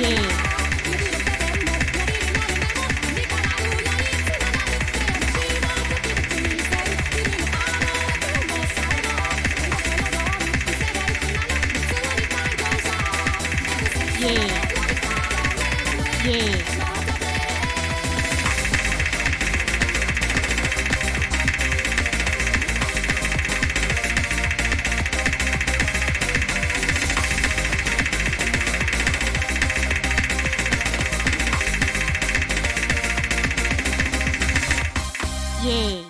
Yeah. Yeah. Reggae.